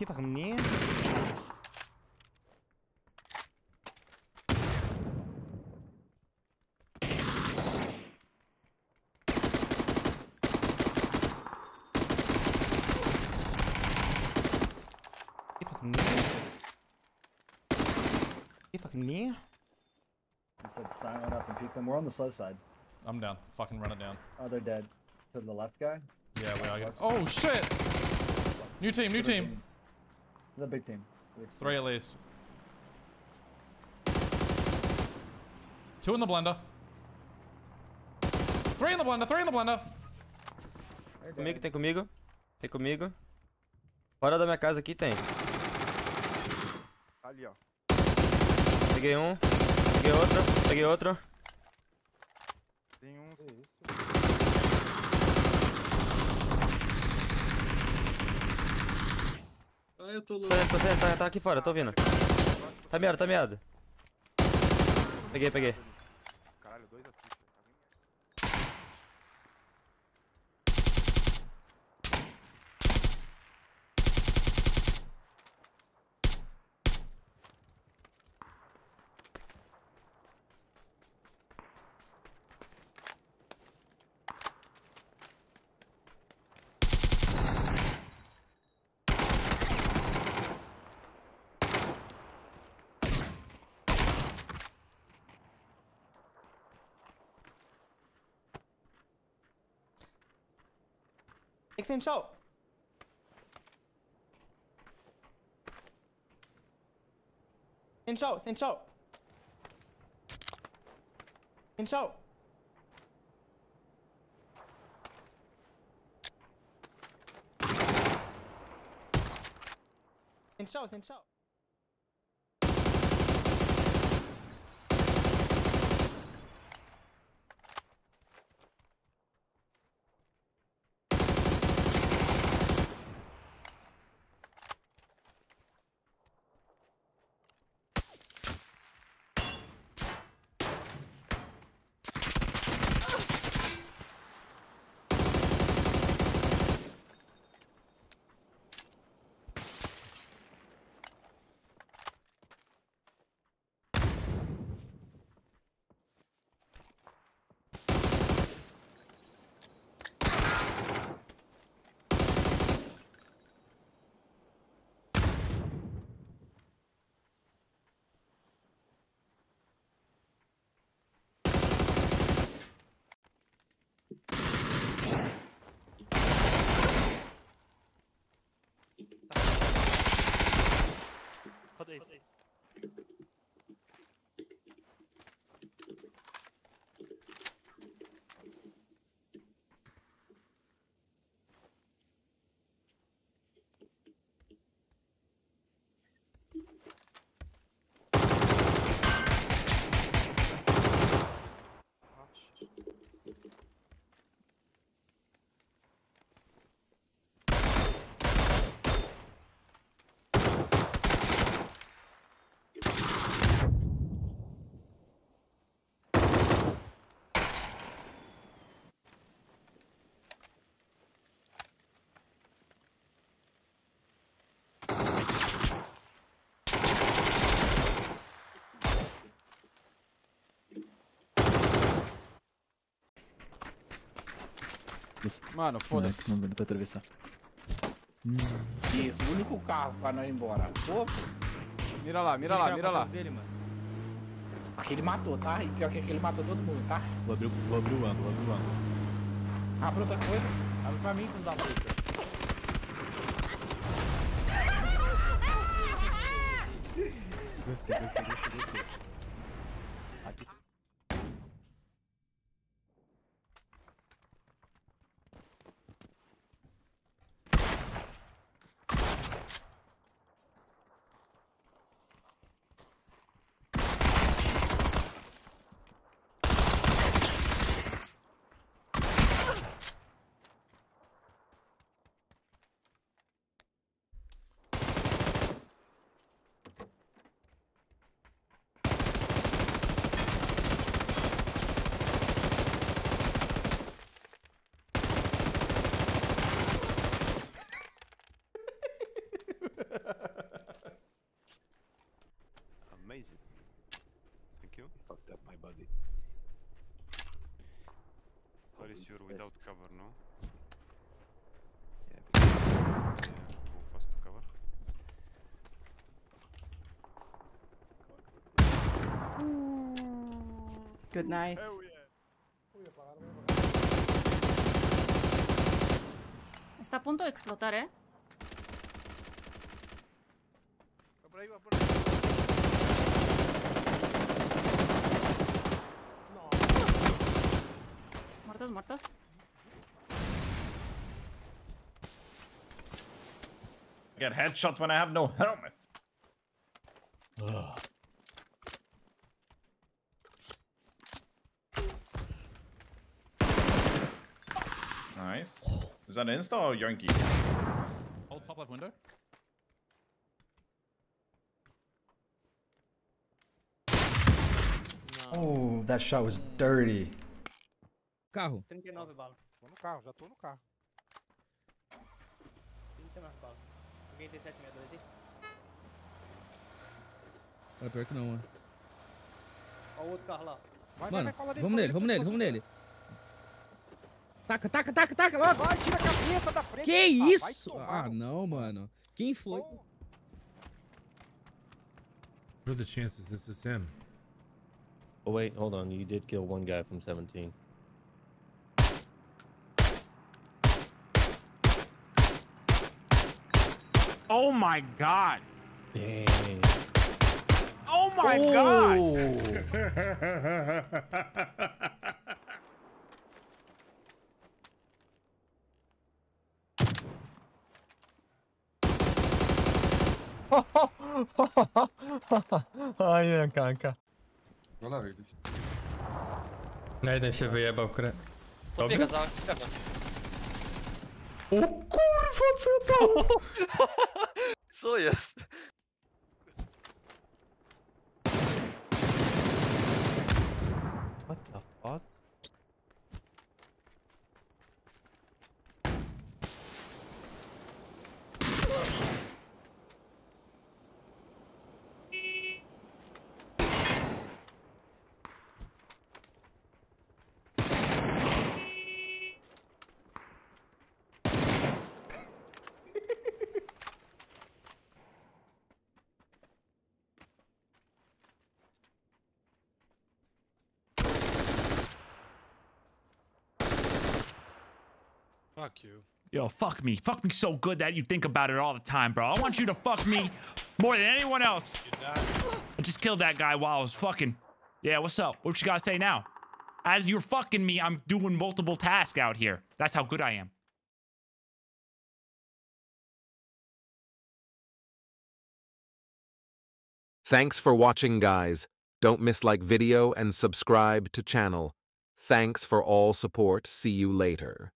Einfach nee. near. nee. Einfach near. You said silent up and peek them. We're on the slow side. I'm down. Fucking run it down. Oh, they're dead. To the left guy? Yeah, we are. Oh, shit! New team, new team. Team. The big team. Three at least. Two in the blender. Three in the blender. Three in the blender. Comigo, tem comigo. Tem comigo. Fora da minha casa aqui tem. Ali, ó. Peguei um. Peguei outro. Peguei outro. Tem um. Tô louco. saindo, tô saindo. Tá, tá aqui fora, tô vindo. Tá meado, tá meado. Peguei, peguei. Ik vind zo. Sin zo, sin zo. Sin zo. Sin zo, sin zo. this. Mano, foda-se. Não, não dá pra atravessar. Isso, o único carro pra nós ir embora. Pô, Mira lá, mira lá, mira lá. Dele, mano. aquele matou, tá? E pior que aquele matou todo mundo, tá? Vou abrir, vou abrir o ângulo, vou abrir o ângulo. Ah, pra outra coisa, abre pra mim, filho da puta. Gostei, gostei, gostei, gostei. Amazing. Thank you. Fucked up my body. Paris, you're without cover, no? Yeah, Yeah, go fast to cover. Good night. Está a punto de explotar, ¿eh? Get headshot when I have no helmet. Nice. Is that insta or Yankee? Hold top left window. Oh, that shot was dirty. Carro. 39 balas. Tô no carro, já tô no carro. 39 balas. Alguém tem 762 aí? É pior que não, mano. Ó o outro carro lá. Vai, vai, Mano, vai, nele, vamos nele, vamos nele, vamos nele. Taca, taca, taca, taca logo. Vai, tira a cabeça da frente. Que ah, vai isso? tomar Ah, não, mano. Quem foi? Oh, What are the chances this is him? Oh wait, hold on. You did kill one guy from 17. Oh my god! Dang. Oh my god! Aj, kanka. Jeden się wyjebał, kre. Podbiega za drewno. O kurwa, co to? Co jest? What the fuck? Fuck you. Yo, fuck me. Fuck me so good that you think about it all the time, bro. I want you to fuck me more than anyone else. I just killed that guy while I was fucking. Yeah, what's up? What you gotta say now? As you're fucking me, I'm doing multiple tasks out here. That's how good I am. Thanks for watching guys. Don't miss like video and subscribe to channel. Thanks for all support. See you later.